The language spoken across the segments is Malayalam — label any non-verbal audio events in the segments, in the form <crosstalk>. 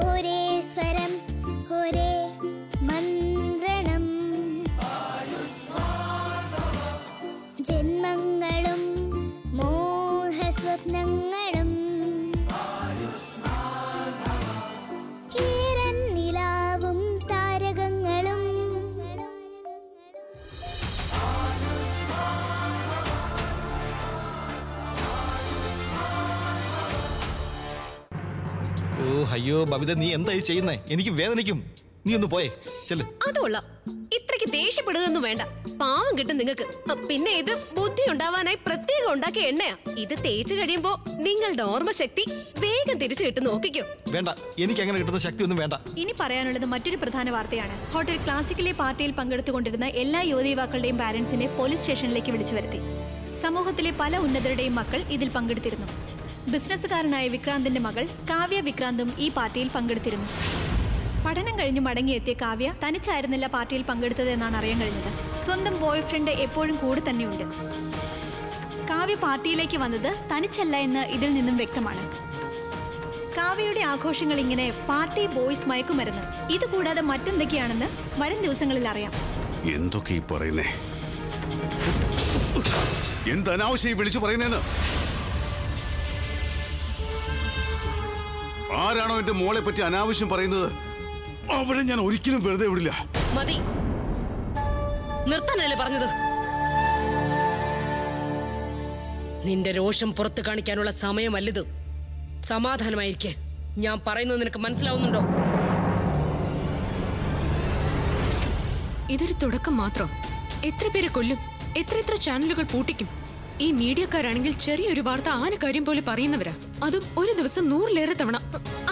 ഒരേ ഓ അയ്യോ ബബിത നീ എന്തായി ചെയ്യുന്നേ? എനിക്ക് വേദനിക്കും. നീ ഒന്ന് പോയേ. ചെല്ല്. അത് കൊള്ളാം. ഇത്രയ്ക്ക് ദേഷ്യപ്പെടുകയൊന്നും വേണ്ട. പാവം കിട്ടും നിങ്ങൾക്ക്. പിന്നെ ഇത് ബുദ്ധി ഉണ്ടാവാനായി പ്രത്യേകം ഉണ്ടാക്കിയ എണ്ണയാ. ഇത് തേച്ച് കഴിയുമ്പോ നിങ്ങളുടെ ഓർമ്മശക്തി വേഗം തിരിച്ചു കിട്ടും നോക്കിക്കോ വേണ്ട. എനിക്ക് അങ്ങനെ കിട്ടുന്ന ശക്തിയൊന്നും വേണ്ട. ഇനി പറയാനുള്ളത് മറ്റൊരു പ്രധാന വാർത്തയാണ്. ഹോട്ടൽ ക്ലാസിക്കിലെ പാർട്ടിയിൽ പങ്കെടുത്തുകൊണ്ടിരുന്ന എല്ലാ യുവതീവാക്കളുടെയും പാരന്റ്സിനെ പോലീസ് സ്റ്റേഷനിലേക്ക് വിളിച്ചു വരുത്തി. സമൂഹത്തിലെ പല ഉന്നതരുടെയും മക്കൾ ഇതിൽ പങ്കെടുത്തിരുന്നു. ബിസിനസ്സുകാരനായ വിക്രാന്തിന്റെ മകൾ കാവ്യ വിക്രാന്തും ഈ പാർട്ടിയിൽ പങ്കെടുത്തിരുന്നു. പഠനം കഴിഞ്ഞ് മടങ്ങിയെത്തിയ കാവ്യ തനിച്ചായിരുന്നില്ല പാർട്ടിയിൽ പങ്കെടുത്തത് എന്നാണ് അറിയാൻ കഴിഞ്ഞത്. സ്വന്തം ബോയ് ഫ്രണ്ട് എപ്പോഴും കൂടെ തന്നെയുണ്ട്. കാവ്യ പാർട്ടിയിലേക്ക് വന്നത് തനിച്ചല്ല എന്ന് ഇതിൽ നിന്നും വ്യക്തമാണ്. കാവ്യയുടെ ആഘോഷങ്ങൾ ഇങ്ങനെ പാർട്ടി ബോയ്സ് മയക്കുമരുന്ന്. ഇത് കൂടാതെ മറ്റെന്തൊക്കെയാണെന്ന് വരും ദിവസങ്ങളിൽ അറിയാം. എന്തൊക്കെ പറയുന്നേ? എന്തനാവശ്യം വിളിച്ചു പറയുന്നേന്ന്? ആരാണോ എന്റെ മോളെ പറ്റി അനാവശ്യം പറയുന്നത്? അവിടെ ഞാൻ ഒരിക്കലും വെറുതെ വിടില്ല. മതി. നിർത്താനല്ലേ പറഞ്ഞത്? നിന്റെ രോഷം പുറത്തു കാണിക്കാനുള്ള സമയമല്ലിത്. സമാധാനമായിരിക്കെ. ഞാൻ പറയുന്നത് നിനക്ക് മനസ്സിലാവുന്നുണ്ടോ? ഇതൊരു തുടക്കം മാത്രം. എത്ര പേരെ കൊല്ലും? എത്ര എത്ര ചാനലുകൾ പൂട്ടിക്കും? ഈ മീഡിയക്കാരാണെങ്കിൽ ചെറിയൊരു വാർത്ത ആനക്കാര്യം പോലെ പറയുന്നവരാ. അതും ഒരു ദിവസം നൂറിലേറെ തവണ.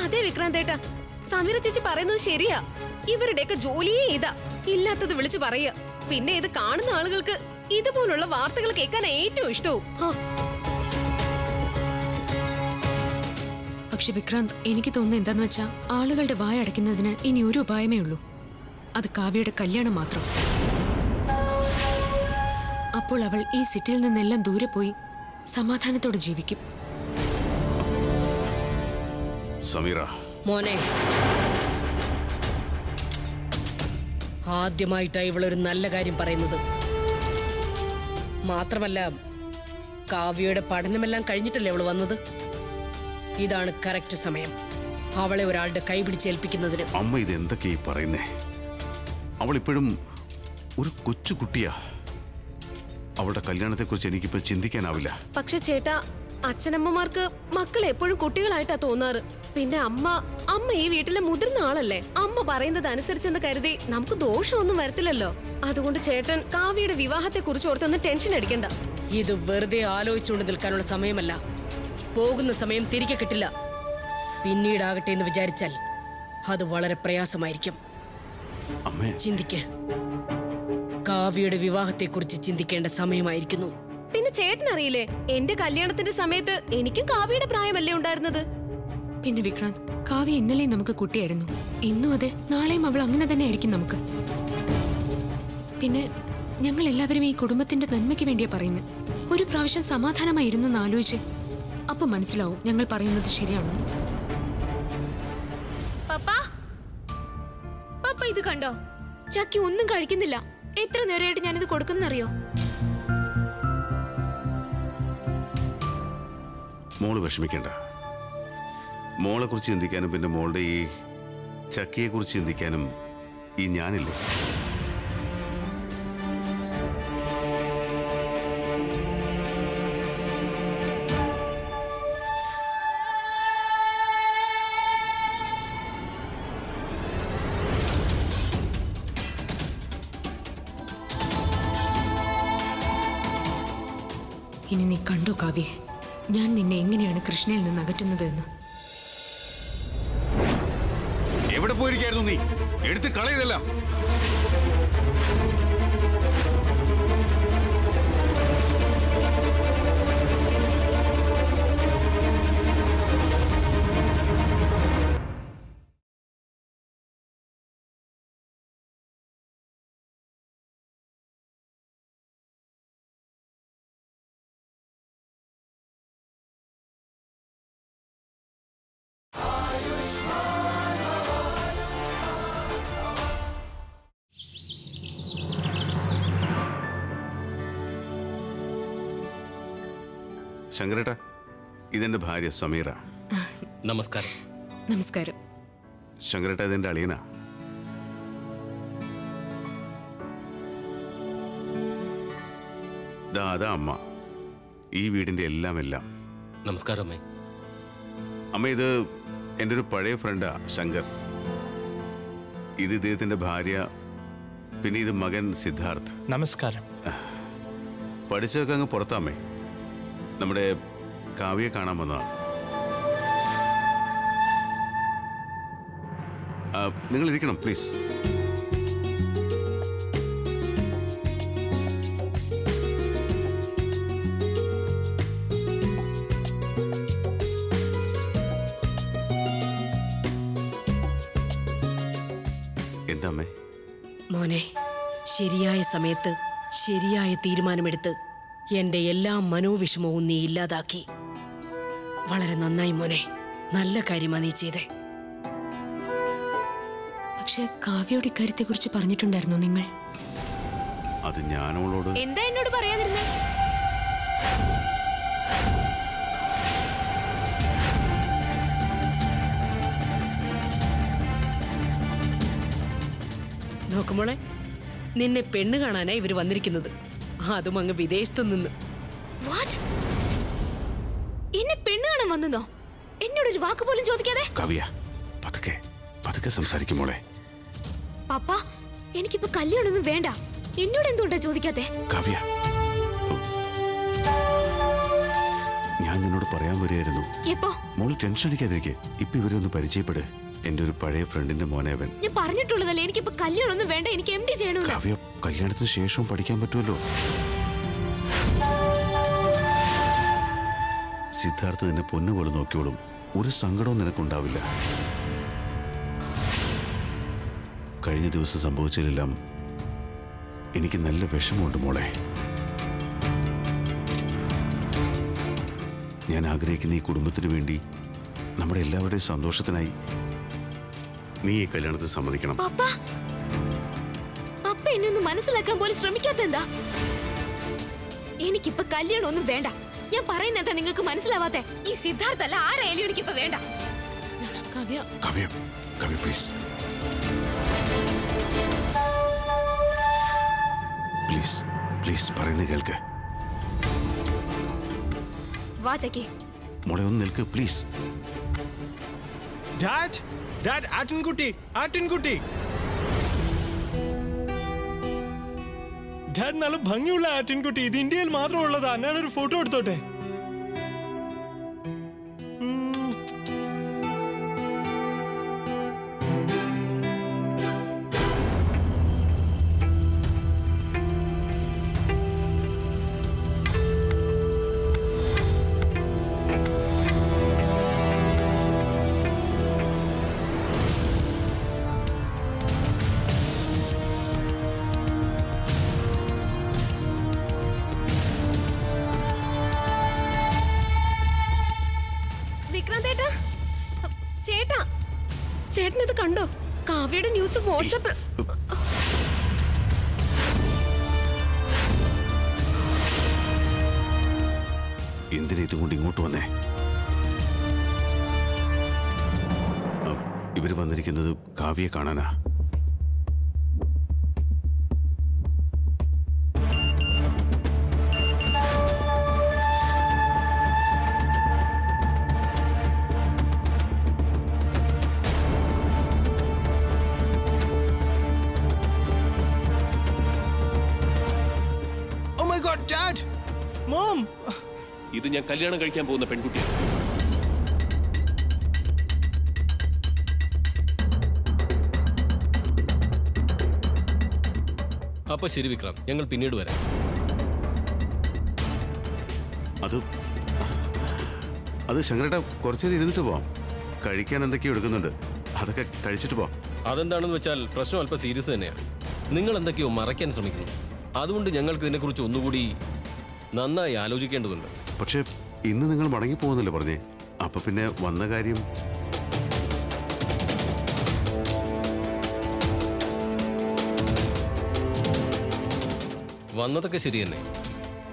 അതെ വിക്രാന്തേട്ടാ. സമീര ചേച്ചി പറയുന്നത് ശരിയാ. ഇവരുടെയൊക്കെ ജോലിയേ ഇതാ. ഇല്ലാത്തത് വിളിച്ചു പറയുക. പിന്നെ ഇത് കാണുന്ന ആളുകൾക്ക് ഇതുപോലുള്ള വാർത്തകൾ കേൾക്കാൻ ഏറ്റവും ഇഷ്ടവും. പക്ഷെ വിക്രാന്ത് എനിക്ക് തോന്നുന്നത് എന്താന്ന് വെച്ചാ ആളുകളുടെ വായ അടയ്ക്കുന്നതിന് ഇനി ഒരു ഉപായമേ ഉള്ളൂ. അത് കാവ്യയുടെ കല്യാണം മാത്രം. അപ്പോൾ അവൾ ഈ സിറ്റിയിൽ നിന്നെല്ലാം ദൂരെ പോയി സമാധാനത്തോടെ ജീവിക്കും. സമീറ. മോനെ. ആദ്യമായിട്ടാണ് ഇവളൊരു നല്ല കാര്യം പറയുന്നത്. മാത്രമല്ല കാവ്യയുടെ പഠനമെല്ലാം കഴിഞ്ഞിട്ടല്ലേ അവൾ വന്നത്? ഇതാണ് കറക്റ്റ് സമയം. അവളെ ഒരാളുടെ കൈ പിടിച്ചേൽപ്പിക്കുന്നതിന് അമ്മ ഇത് എന്തൊക്കെ ഈ പറയുന്നേ? അവൾ ഇപ്പോഴും ഒരു കൊച്ചു കുട്ടിയാ അവളുടെ കല്യാണത്തെക്കുറിച്ച് എനിക്കിപ്പോ ചിന്തിക്കാനാവില്ല. പക്ഷെ ചേട്ടാ അച്ഛനമ്മമാർക്ക് മക്കൾ എപ്പോഴും കുട്ടികളായിട്ടാ തോന്നാറ്. പിന്നെ അമ്മ അമ്മ ഈ വീട്ടിലെ മുതിർന്ന ആളല്ലേ? അമ്മ പറയുന്നത് അനുസരിച്ചെന്ന് കരുതി നമുക്ക് ദോഷമൊന്നും വരത്തില്ലല്ലോ. അതുകൊണ്ട് ചേട്ടൻ കാവ്യയുടെ വിവാഹത്തെ കുറിച്ച് ഓർത്തൊന്നും ടെൻഷൻ അടിക്കണ്ട. ഇത് വെറുതെ ആലോചിച്ചുകൊണ്ട് നിൽക്കാനുള്ള സമയമല്ല. പോകുന്ന സമയം തിരികെ കിട്ടില്ല. പിന്നീടാകട്ടെ എന്ന് വിചാരിച്ചാൽ അത് വളരെ പ്രയാസമായിരിക്കും. അമ്മേ. ചിന്തിക്ക്. കാവ്യയുടെ വിവാഹത്തെക്കുറിച്ച് ചിന്തിക്കേണ്ട സമയമായിരിക്കുന്നു. പിന്നെ ചേട്ടൻ അറിയില്ലേ എന്റെ കല്യാണത്തിന്റെ സമയത്ത് എനിക്കും കാവ്യയുടെ പ്രായമല്ലേ ഉണ്ടായിരുന്നത്? പിന്നെ വിക്രാന്ത് കാവ്യ ഇന്നലെയും നമുക്ക് കുട്ടിയായിരുന്നു. ഇന്നും അതെ നാളെയും അവൾ അങ്ങനെ തന്നെ ആയിരിക്കും നമുക്ക്. പിന്നെ ഞങ്ങൾ എല്ലാവരും ഈ കുടുംബത്തിന്റെ നന്മയ്ക്ക് വേണ്ടിയാ പറയുന്നത് ഒരു പ്രാവശ്യം സമാധാനമായിരുന്നു ഇരുന്നു ആലോചിച്ച്. അപ്പൊ മനസ്സിലാവും ഞങ്ങൾ പറയുന്നത് ശരിയാണെന്ന്. പപ്പാ പപ്പ ഇത് കണ്ടോ? ചക്കി ഒന്നും കഴിക്കുന്നില്ല. എത്ര നേരമായിട്ട് ഞാനിത് കൊടുക്കുന്നറിയോ മോൾ വിഷമിക്കണ്ട. മോളെ കുറിച്ച് ചിന്തിക്കാനും പിന്നെ മോളുടെ ഈ ചക്കിയെ കുറിച്ച് ചിന്തിക്കാനും ഈ ഞാനില്ലേ? എടുത്ത് ശങ്കരേട്ട ഇതെന്റെ ഭാര്യ സമീറ. നമസ്കാരം. നമസ്കാരം. ശങ്കരേട്ട ഇതെന്റെ അളിയനാ. ദാദാ അമ്മ. ഈ വീടിന്റെ എല്ലാം എല്ലാം. നമസ്കാരം അമ്മേ. അമ്മ ഇത് എന്റെ ഒരു പഴയ ഫ്രണ്ടാ ശങ്കർ. ഇത് ഇദ്ദേഹത്തിന്റെ ഭാര്യ പിന്നെ ഇത് മകൻ സിദ്ധാർത്ഥ്. നമസ്കാരം. പഠിച്ചതൊക്കെ അങ്ങ് പുറത്താമേ നമ്മുടെ കാവ്യെ കാണാൻ വന്നതാണ്. നിങ്ങൾ ഇരിക്കണം പ്ലീസ് എന്താ മോനെ ശരിയായ സമയത്ത് ശരിയായ തീരുമാനമെടുത്ത് എന്റെ എല്ലാ മനോവിഷമവും നീ ഇല്ലാതാക്കി. വളരെ നന്നായി മോനെ. നല്ല കാര്യമാ നീ ചെയ്തേ. പക്ഷെ കാവ്യയുടെ ഇക്കാര്യത്തെ കുറിച്ച് പറഞ്ഞിട്ടുണ്ടായിരുന്നു നിങ്ങൾ? അത് ഞാൻ അവളോട് എന്താ എന്നോട് പറയാതിരുന്നേ? നോക്കുമ്പോളെ നിന്നെ പെണ്ണ് കാണാനാ ഇവർ വന്നിരിക്കുന്നത്. അതും അങ്ങ് വിദേശത്തു നിന്ന്. വാട്ട് എന്നെ പെണ്ണ് കാണാൻ വന്നോ എന്നോട് ഒരു വാക്ക് പോലും ചോദിക്കാതെ? കവിയ പതുക്കെ പതുക്കെ സംസാരിക്കും മോളെ. പപ്പ എനിക്കിപ്പോ കല്യാണമൊന്നും വേണ്ട. എന്നോട് എന്തുകൊണ്ടാ ചോദിക്കാതെ കാവ്യ ഞാൻ നിന്നോട് പറയാൻ വരികയായിരുന്നു. എപ്പോ? മോൾ ടെൻഷൻ അടിക്കാതിരിക്കെ. ഇപ്പൊ ഇവരെ ഒന്ന് പരിചയപ്പെട്. എന്റെ ഒരു പഴയ ഫ്രണ്ടിന്റെ മോനെ അവൻ. ഞാൻ പറഞ്ഞിട്ടുള്ളതല്ലേ എനിക്കിപ്പോ കല്യാണമൊന്നും വേണ്ട എനിക്ക് എം ഡി ചെയ്യണോ കാവ്യ കല്യാണത്തിന് ശേഷവും പഠിക്കാൻ പറ്റുമല്ലോ. സിദ്ധാർത്ഥ നിന്നെ പൊന്നുപോലെ നോക്കിയോളും. ഒരു സങ്കടവും നിനക്കുണ്ടാവില്ല. കഴിഞ്ഞ ദിവസം സംഭവിച്ചതിലെല്ലാം എനിക്ക് നല്ല വിഷമമുണ്ട് മോളെ. ഞാൻ ആഗ്രഹിക്കുന്ന ഈ കുടുംബത്തിന് വേണ്ടി നമ്മുടെ എല്ലാവരുടെയും സന്തോഷത്തിനായി നീ ഈ കല്യാണത്തിന് സമ്മതിക്കണം. എന്നെ ഒന്ന് മനസ്സിലാക്കാൻ പോലും ശ്രമിക്കാത്ത എന്താ എനിക്കിപ്പോ കല്യാണമൊന്നും വേണ്ട. ഞാൻ പറയുന്ന എന്താ നിങ്ങൾക്ക് മനസ്സിലാവാത്തെ? ഈ സിദ്ധാർത്ഥ അല്ല ആരായാലും എനിക്കിപ്പോ വേണ്ട? Kavya. Kavya Kavya please please please പറയുന്നത് കേൾക്ക്. വാ ചക്കി. മോളെ ഒന്ന് നിൽക്ക് പ്ലീസ് ഡാഡ് ഡാഡ് ആട്ടിൻകുട്ടി ആട്ടിൻകുട്ടി നല്ല ഭംഗിയുള്ള ആട്ടിൻകുട്ടി ഇത് ഇന്ത്യയിൽ മാത്രമുള്ളതാ. ഞാനൊരു ഫോട്ടോ എടുത്തോട്ടെ? ചേട്ടൻ ഇത് കണ്ടോ? കാവ്യയുടെ ന്യൂസ് വാട്സപ്പ് എന്തിനാ ഇതുകൊണ്ട് ഇങ്ങോട്ട് വന്നേ? അ, ഇവർ വന്നിരിക്കുന്നത് കാവ്യയെ കാണാനാ. ഇത് ഞാൻ കല്യാണം കഴിക്കാൻ പോകുന്ന പെൺകുട്ടിയാണ്. അപ്പൊ ശരി വിക്രം. ഞങ്ങൾ പിന്നീട് വരാം. അത് അത് ശങ്കരേട്ട കുറച്ചേരം ഇരുന്നിട്ട് പോവാം. കഴിക്കാൻ എന്തൊക്കെയോ എടുക്കുന്നുണ്ട്. അതൊക്കെ കഴിച്ചിട്ട് പോവാം. അതെന്താണെന്ന് വെച്ചാൽ പ്രശ്നം അല്പം സീരിയസ് തന്നെയാണ് നിങ്ങൾ എന്തൊക്കെയോ മറയ്ക്കാൻ ശ്രമിക്കുന്നു. അതുകൊണ്ട് ഞങ്ങൾക്ക് ഇതിനെക്കുറിച്ച് ഒന്നുകൂടി നന്നായി ആലോചിക്കേണ്ടതുണ്ട്. പക്ഷെ ഇന്ന് നിങ്ങൾ മടങ്ങി പോകുന്നല്ലേ പറഞ്ഞേ? അപ്പൊ പിന്നെ വന്ന കാര്യം? വന്നതൊക്കെ ശരി തന്നെ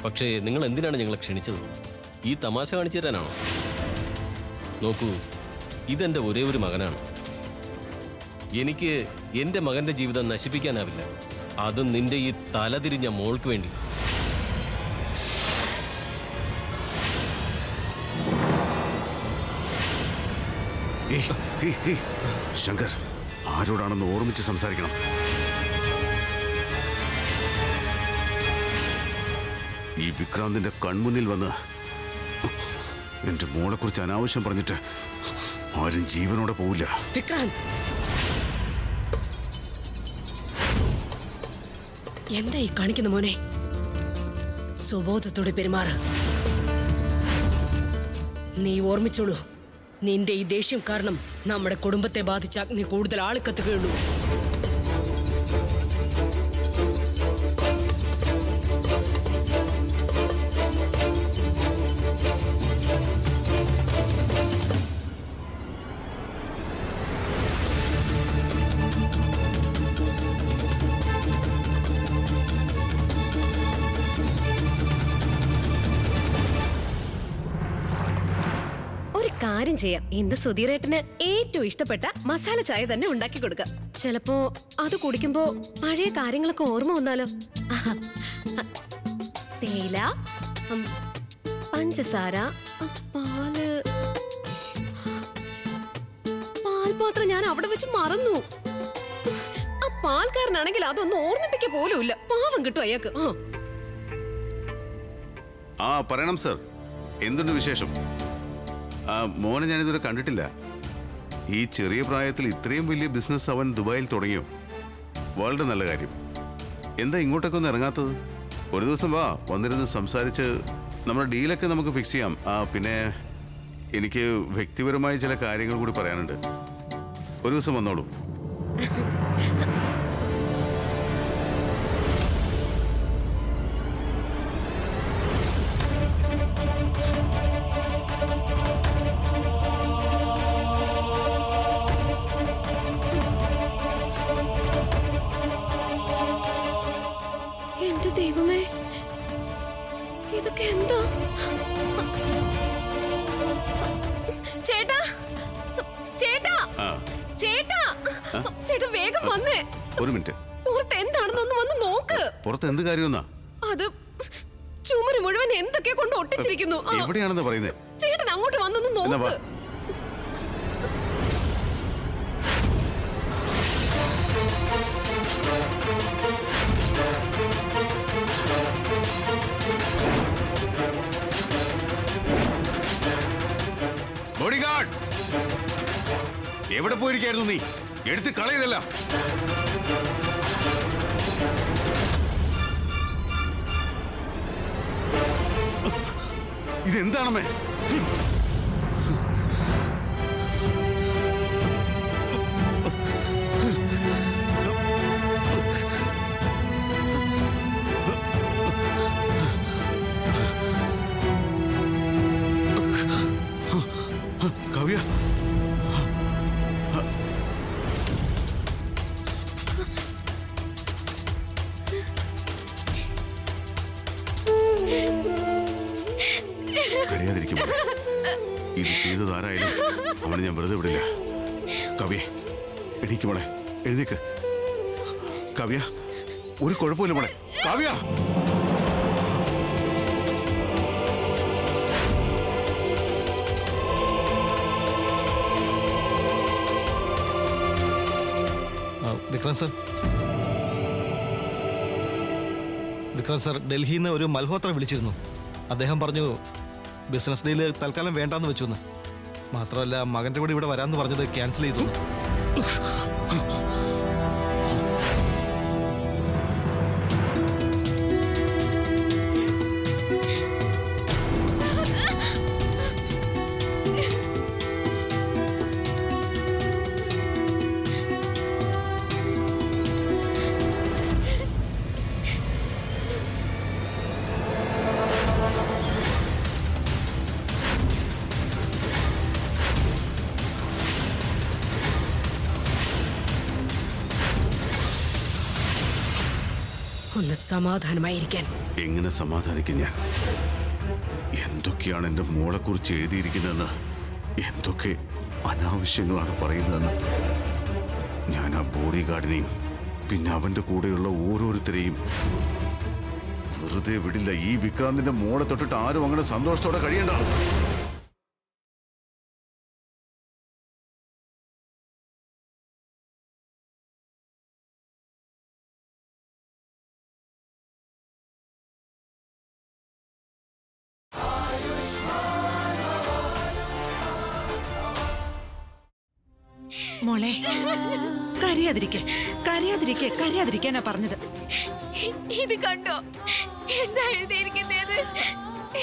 പക്ഷേ നിങ്ങൾ എന്തിനാണ് ഞങ്ങളെ ക്ഷണിച്ചത്? ഈ തമാശ കാണിച്ചു തരാനാണോ? നോക്കൂ ഇതെന്റെ ഒരേ ഒരു മകനാണ്. എനിക്ക് എന്റെ മകന്റെ ജീവിതം നശിപ്പിക്കാനാവില്ല. അത് നിന്റെ ഈ തലതിരിഞ്ഞ മോൾക്ക് വേണ്ടി. ശങ്കർ ആരോടാണെന്ന് ഓർമ്മിച്ച് സംസാരിക്കണം. ഈ വിക്രാന്തിന്റെ കൺമുന്നിൽ വന്ന് എന്റെ മോളെ കുറിച്ച് അനാവശ്യം പറഞ്ഞിട്ട് ആരും ജീവനോടെ പോവില്ല. വിക്രാന്ത്. എന്താ ഈ കാണിക്കുന്ന മോനെ? സുബോധത്തോടെ പെരുമാറ്. നീ ഓർമ്മിച്ചോളൂ. നിന്റെ ഈ ദേഷ്യം കാരണം നമ്മുടെ കുടുംബത്തെ ബാധിച്ച അഗ്നി കൂടുതൽ ആളിക്കത്തുകയുള്ളൂ. കാര്യം ചെയ്യാം. ഇന്ന് സുധീരേട്ടന് ഏറ്റവും ഇഷ്ടപ്പെട്ട മസാല ചായ തന്നെ ഉണ്ടാക്കി കൊടുക്കാം. ചിലപ്പോ അത് കുടിക്കുമ്പോ പഴയ കാര്യങ്ങളൊക്കെ ഓർമ്മ വന്നാലോ. തേയില പഞ്ചസാര പാൽ. പാൽപാത്രം ഞാൻ അവിടെ വെച്ച് മറന്നു. ആ പാൽക്കാരനാണെങ്കിൽ അതൊന്നും ഓർമ്മിപ്പിക്ക പോലും ഇല്ല. പാവം കിട്ടും അയാൾക്ക്. ആ പറയണം സർ. എന്തുണ്ട് വിശേഷം? മോനെ ഞാനിതുവരെ കണ്ടിട്ടില്ല. ഈ ചെറിയ പ്രായത്തിൽ ഇത്രയും വലിയ ബിസിനസ് അവൻ ദുബായിൽ തുടങ്ങിയോ? വളരെ നല്ല കാര്യം. എന്താ ഇങ്ങോട്ടൊക്കെ ഒന്ന് ഇറങ്ങാത്തത്? ഒരു ദിവസം വാ വന്നിരുന്ന് സംസാരിച്ച് നമ്മുടെ ഡീലൊക്കെ നമുക്ക് ഫിക്സ് ചെയ്യാം. ആ പിന്നെ എനിക്ക് വ്യക്തിപരമായ ചില കാര്യങ്ങൾ കൂടി പറയാനുണ്ട്. ഒരു ദിവസം വന്നോളൂ. <laughs> ചേട്ടാ ചേട്ടാ വേഗം വന്നേ. ഒരു മിനിറ്റ്. പുറത്ത് എന്താണെന്നൊന്ന് വന്ന് നോക്ക്. പുറത്ത് എന്ത് കാര്യമെന്നാ? അത് ചുമര് മുഴുവൻ എന്തൊക്കെ കൊണ്ട് ഒട്ടിച്ചിരിക്കുന്നു? എവിടെയാണെന്ന് പറയുന്നത് ചേട്ടൻ അങ്ങോട്ട് വന്നൊന്ന് നോക്ക്. എവിടെ പോയിരിക്കായിരുന്നു നീ? എടുത്ത് കളയതല്ല. ഇതെന്താണമ്മേ കവ്യ ഒരു കുഴപ്പമില്ല മോളെ. കാവ്യ! വിക്രം സർ. വിക്രം സർ ഡൽഹിയിൽ നിന്ന് ഒരു മൽഹോത്ര വിളിച്ചിരുന്നു. അദ്ദേഹം പറഞ്ഞു ബിസിനസ് ഡീൽ തൽക്കാലം വേണ്ടാന്ന് വെച്ചു മാത്രമല്ല മകന്റെ കൂടെ ഇവിടെ വരാമെന്ന് പറഞ്ഞത് ക്യാൻസൽ ചെയ്തു. സമാധാനമായിരിക്കാൻ. എങ്ങനെ സമാധാനിക്കും ഞാൻ? എന്തൊക്കെയാണ് മോളെ കുറിച്ച് എഴുതിയിരിക്കുന്നതെന്ന്? എന്തൊക്കെ അനാവശ്യങ്ങളാണ് പറയുന്നതെന്ന്? ഞാൻ ആ ബോഡി ഗാർഡിനെയും പിന്നെ അവന്റെ കൂടെയുള്ള ഓരോരുത്തരെയും വെറുതെ വിടില്ല. ഈ വിക്രാന്തിന്റെ മോളെ തൊട്ടിട്ട് ആരും അങ്ങനെ സന്തോഷത്തോടെ കഴിയണ്ട. കണ്ടോ? എന്താ എഴുതിയിരിക്കുന്നത്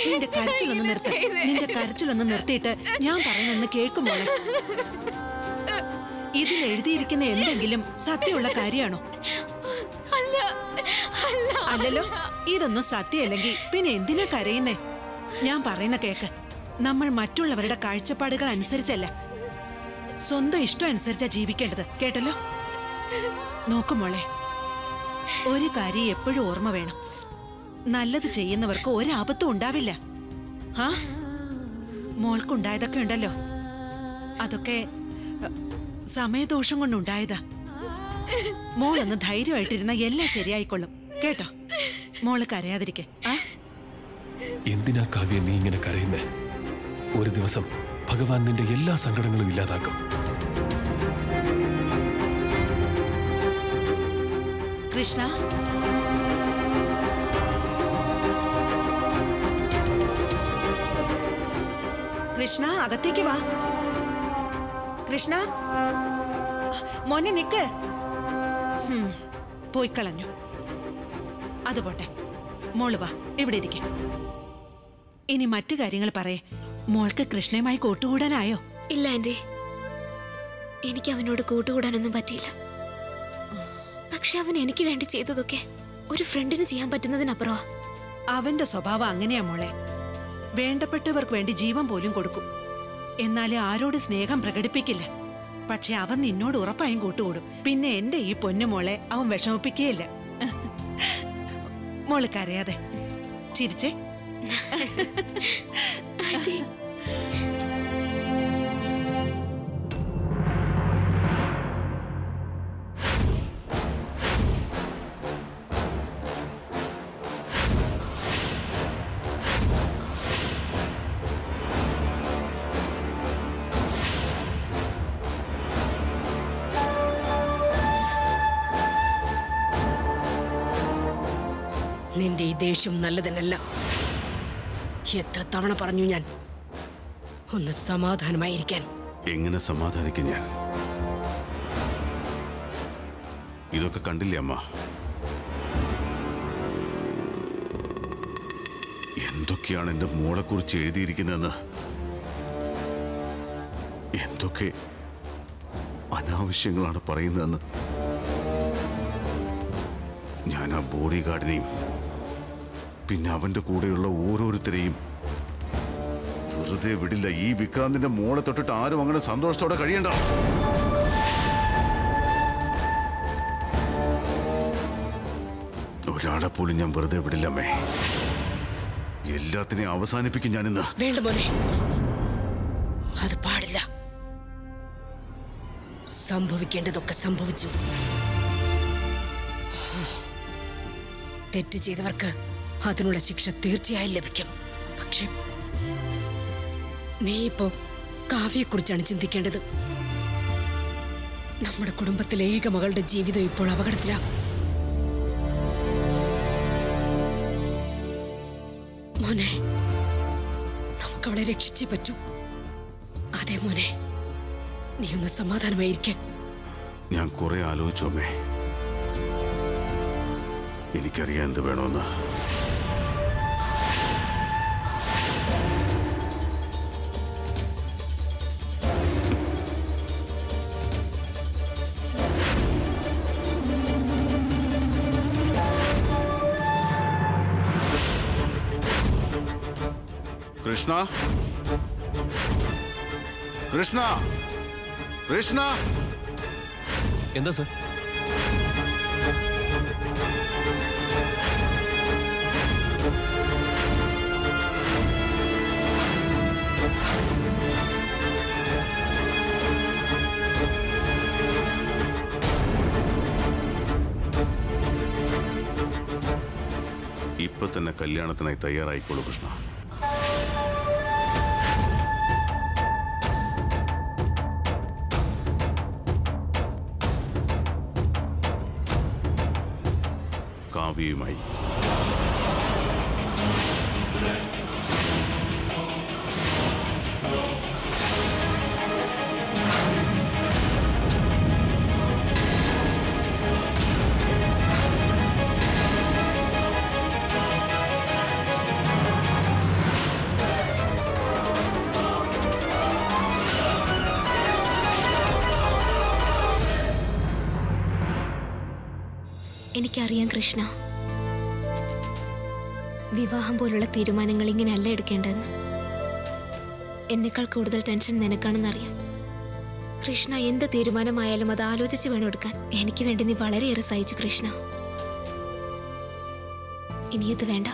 നിന്റെ കരച്ചിലൊന്ന് നിർത്ത. നിന്റെ കരച്ചിലൊന്ന് നിർത്തിയിട്ട് ഞാൻ പറയുന്നെന്ന് കേൾക്കുമ്പോൾ ഇതിൽ എഴുതിയിരിക്കുന്ന എന്തെങ്കിലും സത്യമുള്ള കാര്യമാണോ? അല്ല അല്ല അല്ലല്ലോ. ഇതൊന്നും സത്യമല്ലെങ്കിൽ പിന്നെ എന്തിനാ കരയുന്നേ? ഞാൻ പറയുന്ന കേക്ക്. നമ്മൾ മറ്റുള്ളവരുടെ കാഴ്ചപ്പാടുകൾ അനുസരിച്ചല്ല? സ്വന്തം ഇഷ്ടം അനുസരിച്ചാ ജീവിക്കേണ്ടത്. കേട്ടല്ലോ? നോക്കു മോളെ. ഒരു കാര്യം എപ്പോഴും ഓർമ്മ വേണം. നല്ലത് ചെയ്യുന്നവർക്ക് ഒരാപത്തും ഉണ്ടാവില്ല. ആ? മോൾക്കുണ്ടായതൊക്കെ ഉണ്ടല്ലോ. അതൊക്കെ സമയദോഷം കൊണ്ടുണ്ടായതാ. മോളൊന്ന് ധൈര്യമായിട്ടിരുന്ന എല്ലാം ശരിയായിക്കൊള്ളും. കേട്ടോ? മോൾ കരയാതിരിക്കെ. എന്തിനാ കാവ്യ നീ ഇങ്ങനെ കരയുന്നേ? ഒരു ദിവസം ഭഗവാൻ നിന്റെ എല്ലാ സങ്കടങ്ങളും ഇല്ലാതാക്കും. കൃഷ്ണ? കൃഷ്ണ അകത്തേക്ക് വാ. കൃഷ്ണ? മോനെ നിക്ക്. പോയി കളഞ്ഞു. അത് പോട്ടെ. മോൾ വാ ഇവിടെ ഇരിക്കെ. ഇനി മറ്റു കാര്യങ്ങൾ പറയേ. മോൾക്ക് കൃഷ്ണയുമായി കൂട്ടുകൂടാനായോ? ഇല്ല ആന്റി. എനിക്ക് അവനോട് കൂട്ടുകൂടാനൊന്നും പറ്റിയില്ല. പക്ഷെ അവൻ എനിക്ക് വേണ്ടി ചെയ്തതൊക്കെ ഒരു ഫ്രണ്ടിന് ചെയ്യാൻ പറ്റുന്നതിനപ്പുറമാ. അവന്റെ സ്വഭാവം അങ്ങനെയാ മോളെ. വേണ്ടപ്പെട്ടവർക്ക് വേണ്ടി ജീവൻ പോലും കൊടുക്കും. എന്നാലേ ആരോട് സ്നേഹം പ്രകടിപ്പിക്കില്ല. പക്ഷെ അവൻ നിന്നോട് ഉറപ്പായും കൂട്ടുകൂടും. പിന്നെ എന്റെ ഈ പൊന്നു മോളെ അവൻ വിഷമിപ്പിക്കുകയില്ല മോൾ കരയാതെ. ചിരിച്ചേ. ആന്റി. നിന്റെ ഈ ദേഷ്യം നല്ലതിനല്ല. എത്ര തവണ പറഞ്ഞു ഞാൻ? ഒന്ന് സമാധാനമായിരിക്കാൻ. എങ്ങനെ സമാധാനിക്കും ഞാൻ? ഇതൊക്കെ കണ്ടില്ലേ അമ്മ? എന്തൊക്കെയാണ് എന്റെ മോളെക്കുറിച്ച് എഴുതിയിരിക്കുന്നതെന്ന്? എന്തൊക്കെ അനാവശ്യങ്ങളാണ് പറയുന്നതെന്ന്? ഞാൻ ആ ബോഡി ഗാർഡിനെയും പിന്നെ അവന്റെ കൂടെയുള്ള ഓരോരുത്തരെയും. വെറുതെ വിടില്ല ഈ വിക്രാന്തിന്റെ മോളെ തൊട്ടിട്ട് ആരും അങ്ങനെ സന്തോഷത്തോടെ കഴിയണ്ട. ഒരാളെ പോലും ഞാൻ വെറുതെ വിടില്ലമ്മേ എല്ലാത്തിനെയും അവസാനിപ്പിക്കും ഞാനിന്ന്. വേണ്ട അത് പാടില്ല. സംഭവിക്കേണ്ടതൊക്കെ സംഭവിച്ചു. തെറ്റ് ചെയ്തവർക്ക് അതിനുള്ള ശിക്ഷ തീർച്ചയായും ലഭിക്കും. പക്ഷെ നീ ഇപ്പോ കാവ്യെക്കുറിച്ചാണ് ചിന്തിക്കേണ്ടത്. നമ്മുടെ കുടുംബത്തിലെ ഏക മകളുടെ ജീവിതം ഇപ്പോൾ അപകടത്തിലാ. മോനെ നമുക്ക് അവളെ രക്ഷിച്ചേ പറ്റൂ. അതെ മോനെ നീ ഒന്ന് സമാധാനമായിരിക്കാൻ ഞാൻ കുറെ ആലോചിച്ചോമേ. എനിക്കറിയാം എന്ത് വേണമെന്ന് Krishna! Krishna! Krishna! എന്താ സർ ഇപ്പൊ തന്നെ കല്യാണത്തിനായി തയ്യാറായിക്കോളൂ കൃഷ്ണ എനിക്കറിയാം കൃഷ്ണ. വിവാഹം പോലുള്ള തീരുമാനങ്ങൾ ഇങ്ങനെ അല്ല എടുക്കേണ്ടത്. എന്നെക്കാൾ കൂടുതൽ ടെൻഷൻ നിനക്കാണെന്നറിയാം. കൃഷ്ണ എന്ത് തീരുമാനമായാലും അത് ആലോചിച്ച് വേണം എടുക്കാൻ. എനിക്ക് വേണ്ടി നീ വളരെയേറെ സഹിച്ചു കൃഷ്ണ. ഇനിയത് വേണ്ട.